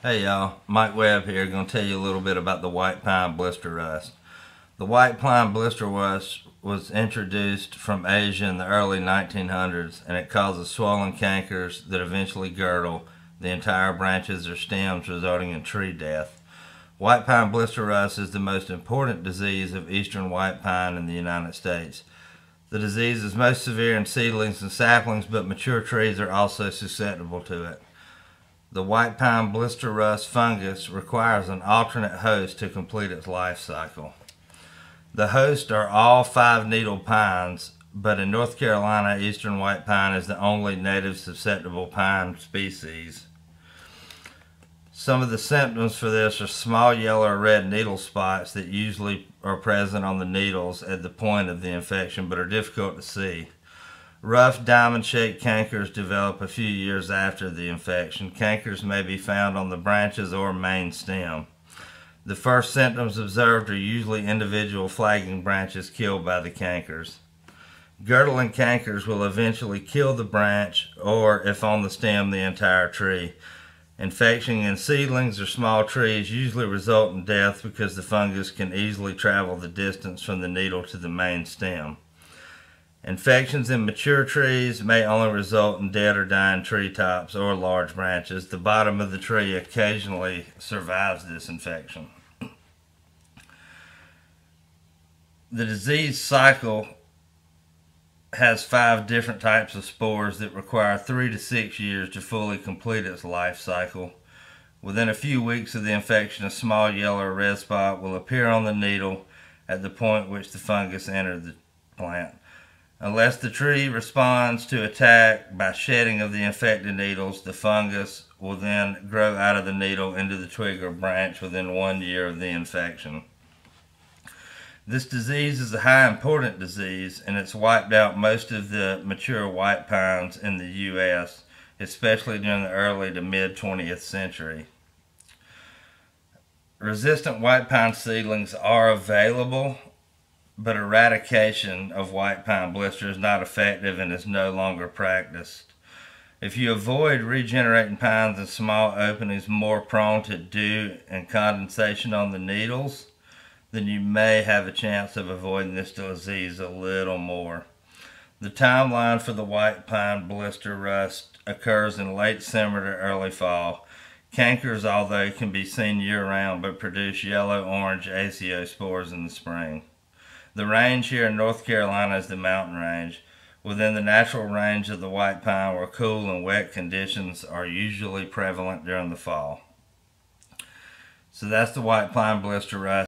Hey y'all, Mike Webb here, going to tell you a little bit about the white pine blister rust. The white pine blister rust was introduced from Asia in the early 1900s and it causes swollen cankers that eventually girdle the entire branches or stems resulting in tree death. White pine blister rust is the most important disease of eastern white pine in the United States. The disease is most severe in seedlings and saplings, but mature trees are also susceptible to it. The white pine blister rust fungus requires an alternate host to complete its life cycle. The hosts are all five needle pines, but in North Carolina, eastern white pine is the only native susceptible pine species. Some of the symptoms for this are small yellow or red needle spots that usually are present on the needles at the point of the infection but are difficult to see. Rough diamond-shaped cankers develop a few years after the infection. Cankers may be found on the branches or main stem. The first symptoms observed are usually individual flagging branches killed by the cankers. Girdling cankers will eventually kill the branch or, if on the stem, the entire tree. Infection in seedlings or small trees usually result in death because the fungus can easily travel the distance from the needle to the main stem. Infections in mature trees may only result in dead or dying tree tops or large branches. The bottom of the tree occasionally survives this infection. The disease cycle has five different types of spores that require three to six years to fully complete its life cycle. Within a few weeks of the infection, a small yellow or red spot will appear on the needle at the point which the fungus entered the plant. Unless the tree responds to attack by shedding of the infected needles, the fungus will then grow out of the needle into the twig or branch within one year of the infection. This disease is a high important disease and it's wiped out most of the mature white pines in the U.S., especially during the early to mid 20th century. Resistant white pine seedlings are available but eradication of white pine blister is not effective and is no longer practiced. If you avoid regenerating pines in small openings more prone to dew and condensation on the needles, then you may have a chance of avoiding this disease a little more. The timeline for the white pine blister rust occurs in late summer to early fall. Cankers, although can be seen year-round, but produce yellow-orange spores in the spring. The range here in North Carolina is the mountain range, within the natural range of the white pine where cool and wet conditions are usually prevalent during the fall. So that's the white pine blister rust.